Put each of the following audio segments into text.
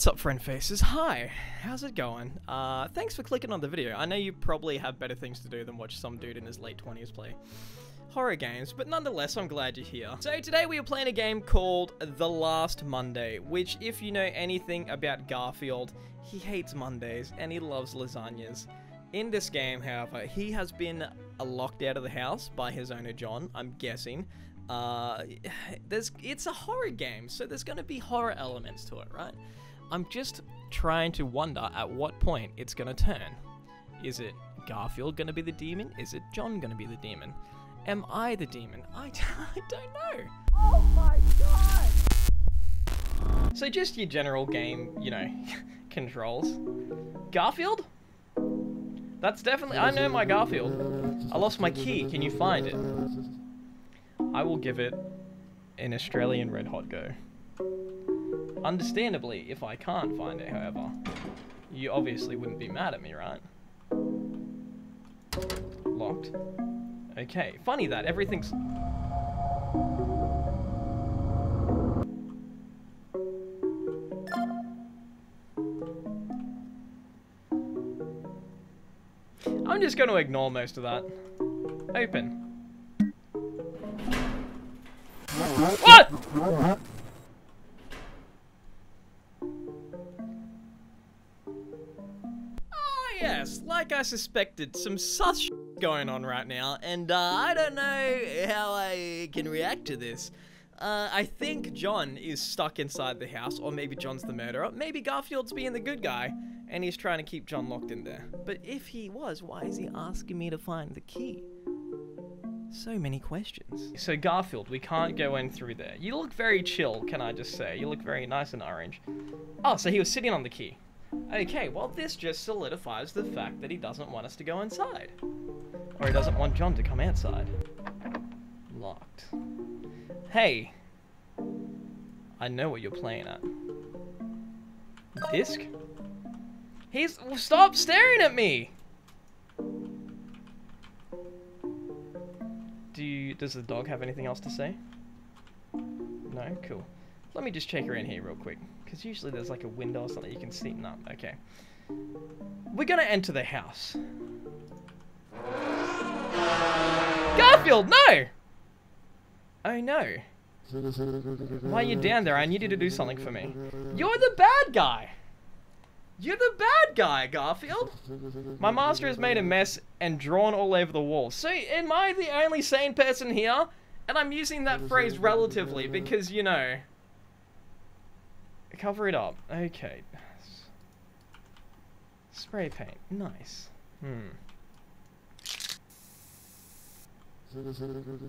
What's up, friend faces? Hi, how's it going? Uh, thanks for clicking on the video. I know you probably have better things to do than watch some dude in his late 20s play horror games, but nonetheless, I'm glad you're here. So today we are playing a game called The Last Monday, which if you know anything about Garfield, he hates Mondays and he loves lasagnas. In this game, however, he has been locked out of the house by his owner John, I'm guessing. Uh, there's it's a horror game, so there's going to be horror elements to it, right? I'm just trying to wonder at what point it's going to turn. Is it Garfield going to be the demon? Is it John going to be the demon? Am I the demon? I, I don't know. Oh my god! So just your general game, you know, controls. Garfield? That's definitely, I know my Garfield. I lost my key, can you find it? I will give it an Australian Red Hot go. Understandably, if I can't find it, however, you obviously wouldn't be mad at me, right? Locked. Okay, funny that, everything's... I'm just going to ignore most of that. Open. What? Yes, like I suspected, some sus going on right now, and uh, I don't know how I can react to this. Uh, I think John is stuck inside the house, or maybe John's the murderer. Maybe Garfield's being the good guy, and he's trying to keep John locked in there. But if he was, why is he asking me to find the key? So many questions. So Garfield, we can't go in through there. You look very chill, can I just say. You look very nice and orange. Oh, so he was sitting on the key. Okay, well this just solidifies the fact that he doesn't want us to go inside. Or he doesn't want John to come outside. Locked. Hey! I know what you're playing at. Disc? He's- stop staring at me! Do you- does the dog have anything else to say? No? Cool. Let me just check around here real quick. Because usually there's like a window or something you can see. No, okay. We're gonna enter the house. Garfield, no! Oh no. Why are you down there? I need you to do something for me. You're the bad guy! You're the bad guy, Garfield! My master has made a mess and drawn all over the walls. So, am I the only sane person here? And I'm using that phrase relatively because, you know, Cover it up. Okay. Spray paint. Nice. Hmm.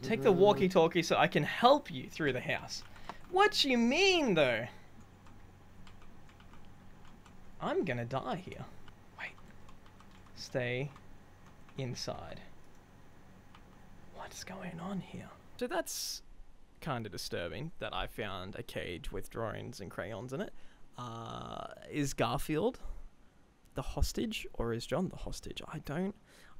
Take the walkie-talkie so I can help you through the house. What you mean, though? I'm gonna die here. Wait. Stay inside. What's going on here? So that's kind of disturbing that I found a cage with drawings and crayons in it. Uh, is Garfield the hostage or is John the hostage? I don't.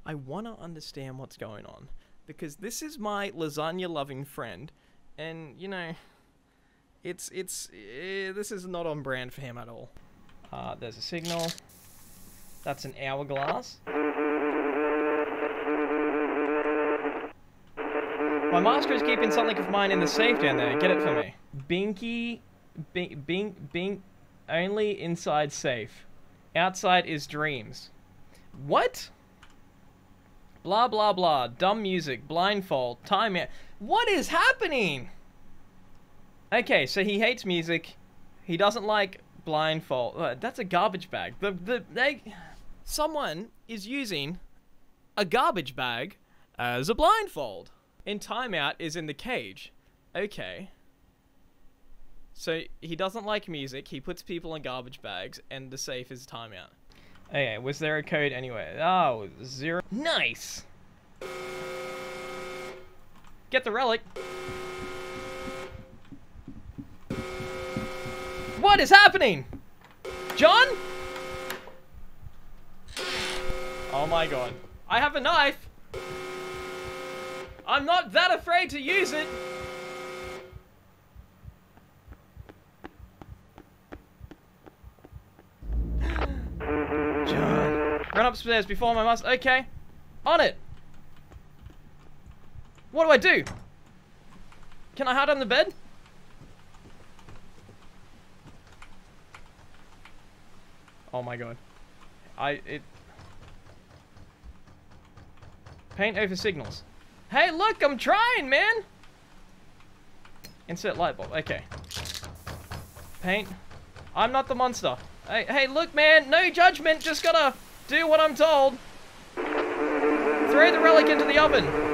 I want to understand what's going on because this is my lasagna loving friend, and you know, it's it's uh, this is not on brand for him at all. Uh, there's a signal. That's an hourglass. My master is keeping something of mine in the safe down there. Get it for me. Binky, bink, bink, bink. Only inside safe. Outside is dreams. What? Blah, blah, blah. Dumb music. Blindfold. Time. What is happening? Okay, so he hates music. He doesn't like blindfold. Uh, that's a garbage bag. The, the, they... Someone is using a garbage bag as a blindfold. In timeout is in the cage. Okay. So he doesn't like music, he puts people in garbage bags, and the safe is timeout. Okay, was there a code anywhere? Oh, zero. Nice! Get the relic. What is happening? John? Oh my god. I have a knife! I'm not that afraid to use it. John. Run upstairs before my mask. Okay. On it. What do I do? Can I hide on the bed? Oh my god. I, it... Paint over signals. Hey, look, I'm trying, man! Insert light bulb. Okay. Paint. I'm not the monster. Hey, hey, look, man, no judgment, just gotta do what I'm told. Throw the relic into the oven.